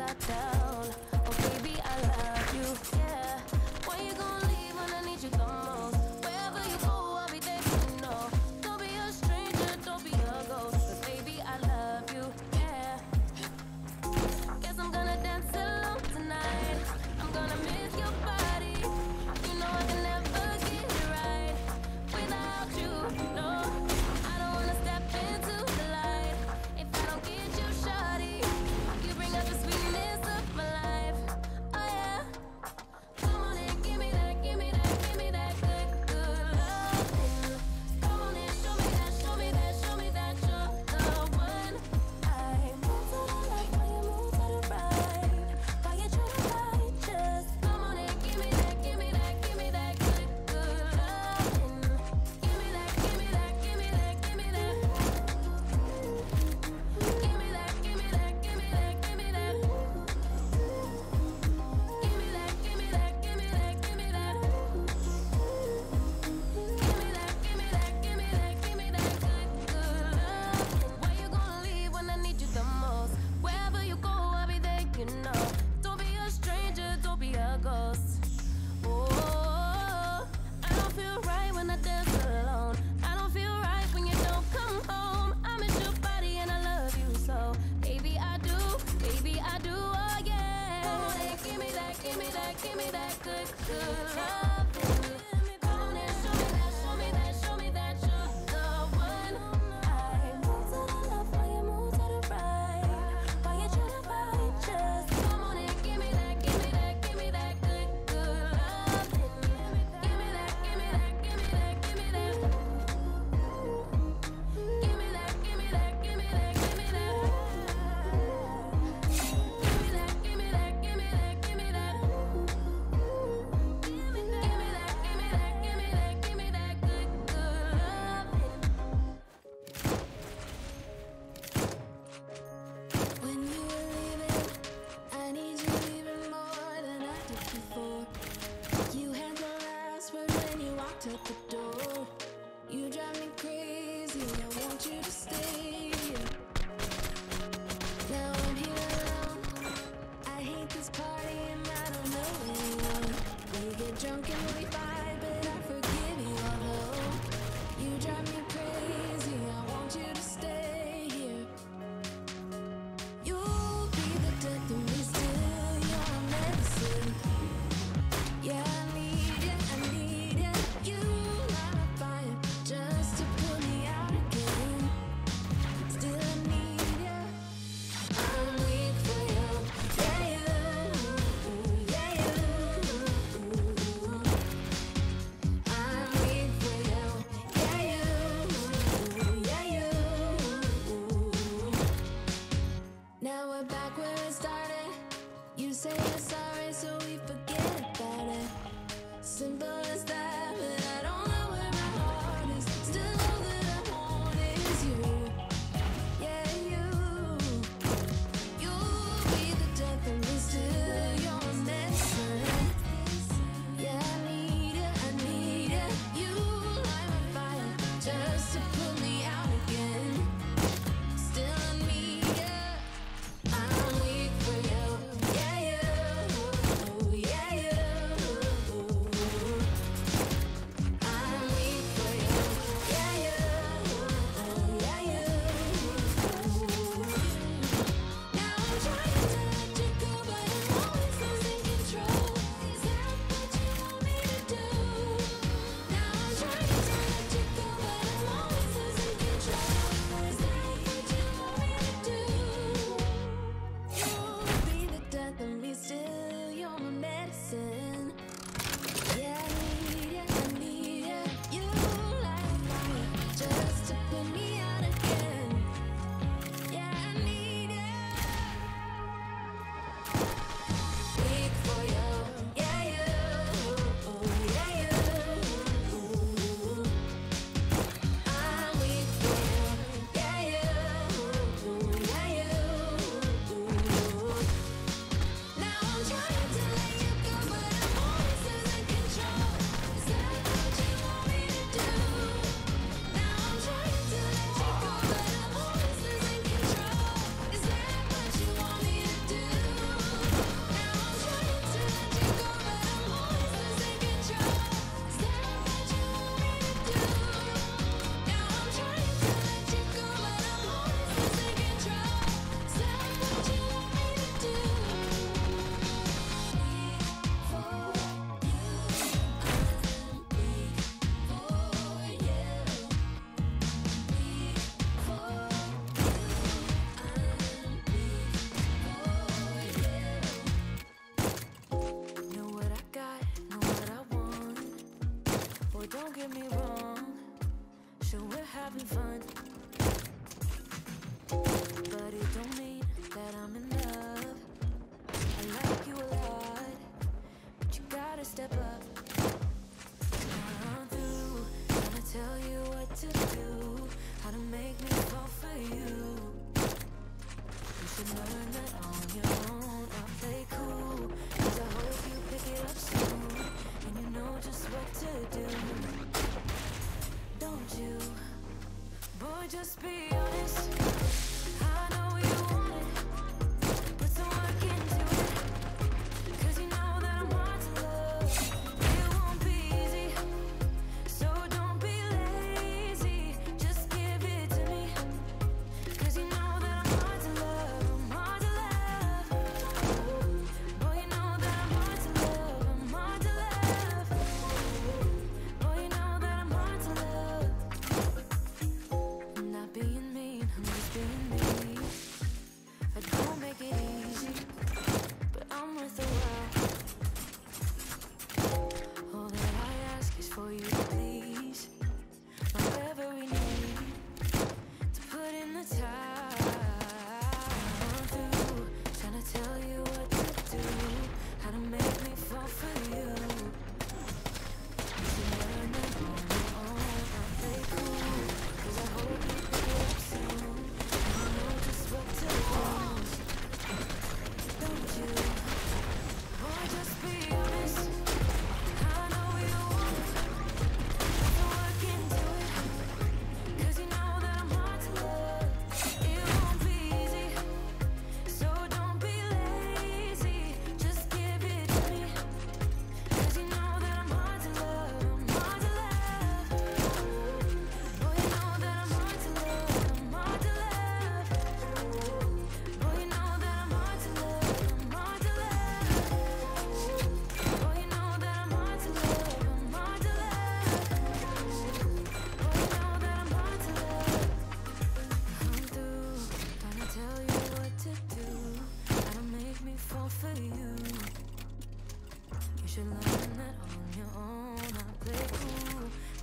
upside down. Drunk and we fight,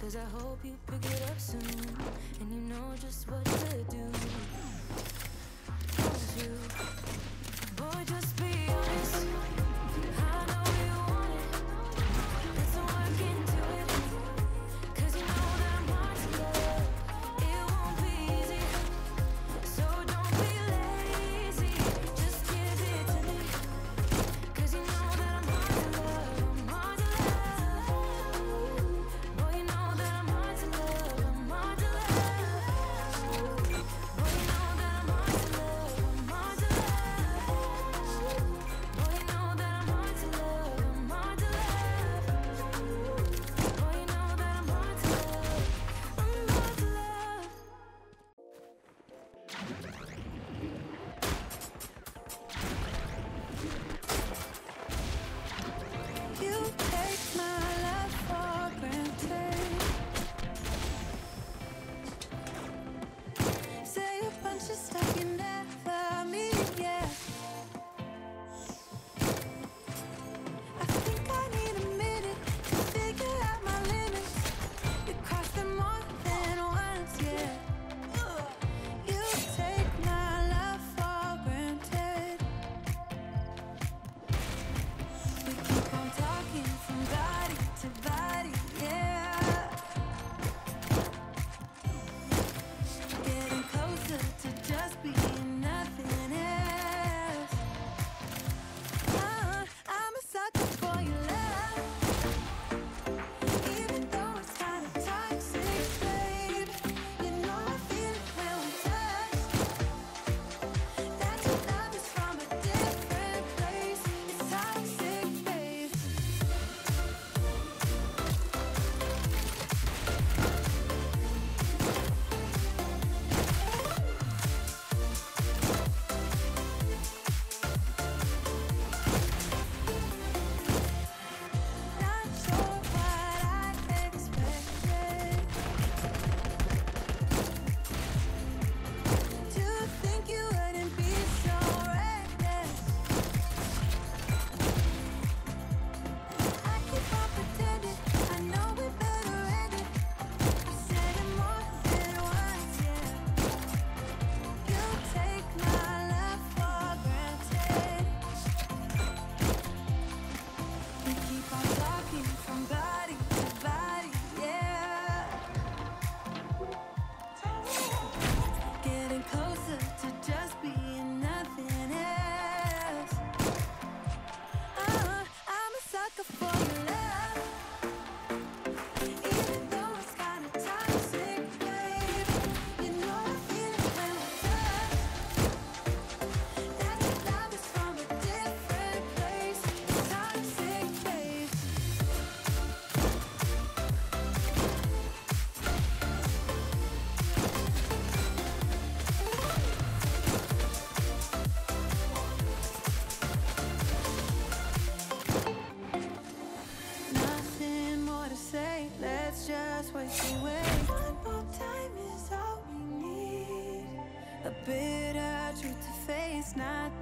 Cause I hope you pick it up soon. And you know just what to do.